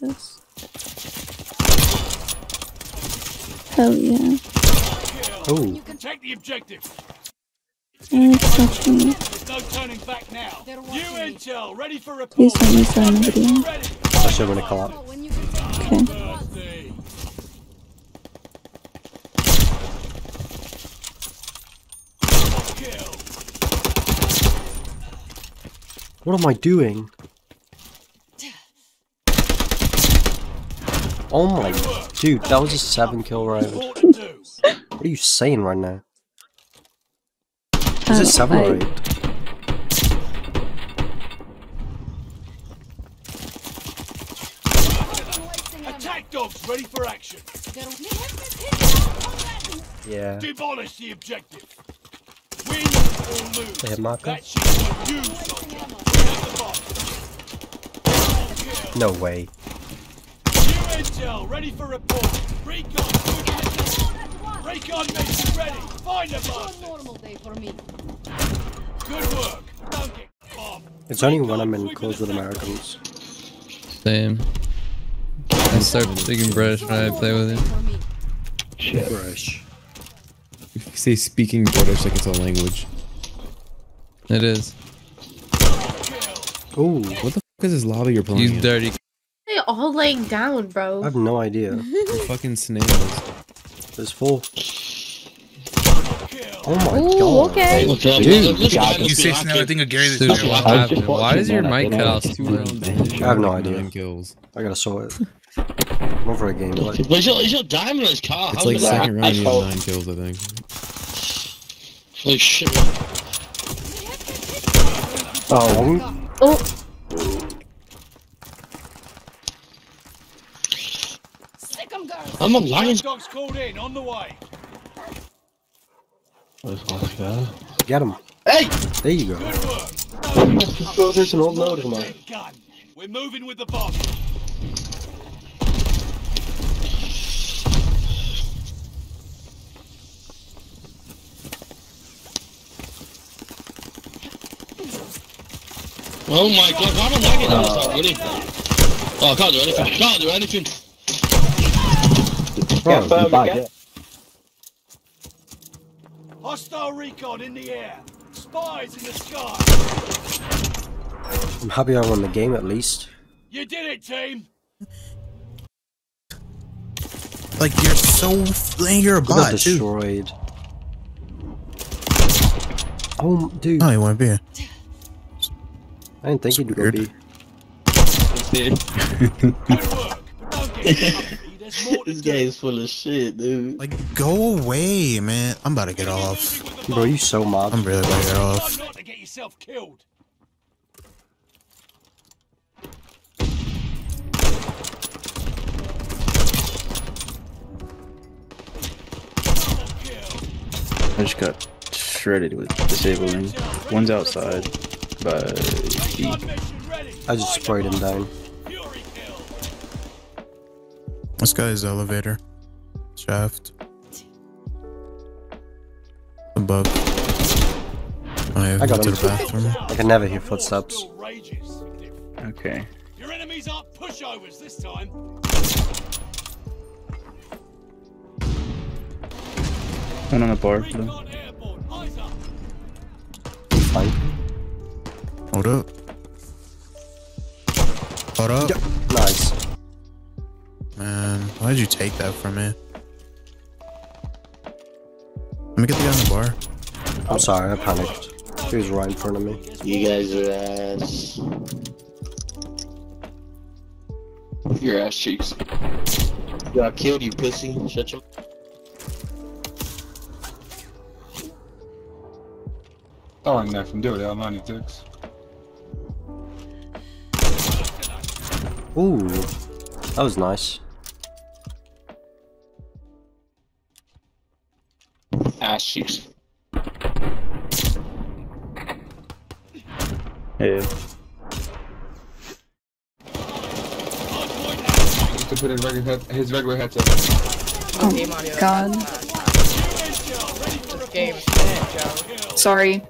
this. Hell yeah. Oh, Take the objective. It's touching me. There's no turning back now. New intel, ready for report. Please don't miss that in the video. Ready. I should when it come up. Okay. What am I doing? Oh my, dude, that was a seven kill raid. Four to two. What are you saying right now? Is Uh, it seven I- or eight? Attack dogs ready for action. Yeah. Demolish the objective. Win or lose. They have Marco? That shit for you, soldier. We have the bomb. No way. New intel ready for report. Recon. Recon mission ready. Find the bastard. normal day for me. Good work. Don't get bombed. It's only when I'm in calls with Americans. Same. I start speaking British when I play with you. For me. British. You say speaking British like it's a language. It is. Ooh, What the fuck is this lobby you're playing? You in? dirty. They all laying down, bro. I have no idea. They're fucking snails. There's four. Oh my Ooh, god. okay. Look. Dude, look, look God, at you this say rocket. another thing of Gary the Dude, Ginger. what What happened? happened? Why is your mic cut off? Two rounds I have no idea. Nine kills. I gotta sort it. I'm over a game. Like, But is your, is your diamond in his car? It's How's like second that? round you told- have nine kills, I think. Holy shit. oh, Oh, I'm a lion. Dogs called in. On the way. get him. Hey! There you go. Good work. Oh, go through some old loaders, man. Dead gun. We're moving with the bomb. Oh my god, why am I lagging? Oh, stop, really? Oh, I can't do anything. Can't do anything. Bro, you back, Hostile recon in the air. Spies in the sky. I'm happy I won the game at least. You did it, team. Like you're so you're a I got bot too. destroyed. Oh, dude. Oh, you want to be here? I didn't think you'd go Weird. B. Good work. But don't get cocky. There's more This do. guy is full of shit, dude. Like, go away, man. I'm about to get off. Moving with the Bro, bomb. you so mad. I'm really about to get Try off. not to get yourself killed. I just got shredded with disabling. One's outside, but B. Recon mission ready. I just sprayed him down. This guy's elevator. Shaft. Above. Oh, yeah, I got to him. the bathroom. I can never hear footsteps. Okay. Your enemies aren't pushovers this time. One on the bar. Recon airborne. Eyes up. Hold up. Hold up. Nice. Man, why did you take that from me? Let me get the guy on the bar. I'm sorry, I panicked. He was right in front of me. You guys are ass. Your ass cheeks. Yeah, I killed you, pussy. Shut your. Tar den där från dörren, jag har Manitex. Ooh, that was nice. Ass cheeks. Yeah. Just to put his regular, head, his regular headset. Oh god. Game is dead, Joe. Sorry.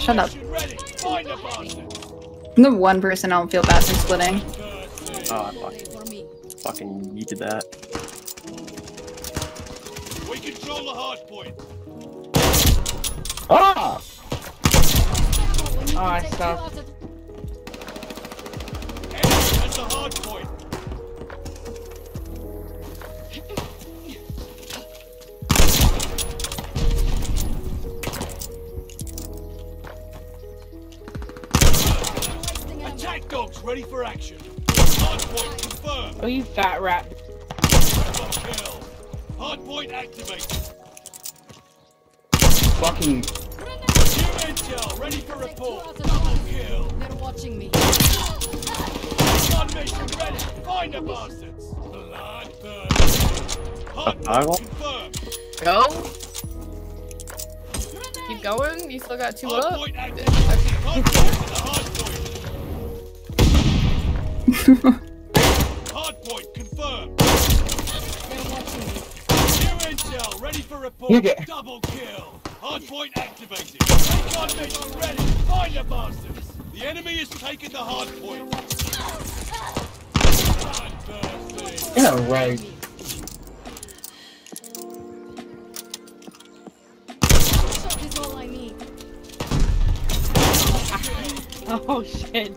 Shut up. Mission ready. Find the one person I don't feel bad for splitting. Oh, I fucking, For me. fucking you did that. We control the hard point. Ah! Oh, I stopped. Enemy has the hard point. Attack dogs ready for action. Hard point confirmed. Oh, you fat rat. Double kill. Hard point activated. Fucking. New intel ready for report. Double kill. They're watching me. Gun mission ready. Find the bastards. Bloodthirst. Hard I confirmed. Go. Keep going. You still got two Hard up. point activated. Hard to the hard ready for report. Nigga. Double kill. Hard point activated. Recon mission ready. Find the bastards. The enemy has taken the hard point. Bloodthirsty. Yeah, right. Shot is all I need. Oh shit.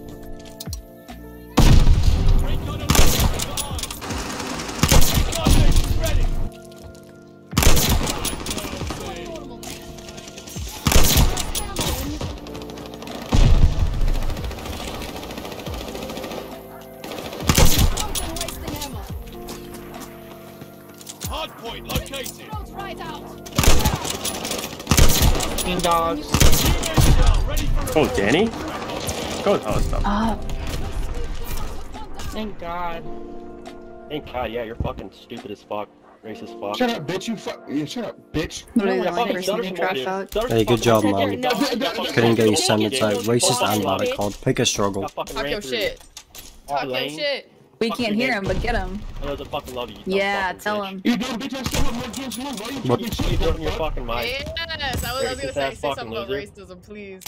Hard point located. Roads right out. King dogs. New intel ready for Oh. Danny? Go with other stuff. Ah, Thank God. Thank God, yeah, you're fucking stupid as fuck. Racist fuck. Shut up, bitch. You fuck. Yeah, shut up, bitch. literally the only person Dutch trash talk. Hey, good job, Fucking man. Couldn't get you sent Fucking inside. Racist and what called. Pick a struggle. Talk your shit. Talk your shit. We can't hear him, but get him. I know the fucking love you. you Yeah, tell bitch. him. You damn bitch. I still have more games to. Why you What- talking What shit? you doing in your fucking mic? Yes, I was, I was gonna say, say fucking something about racism, please.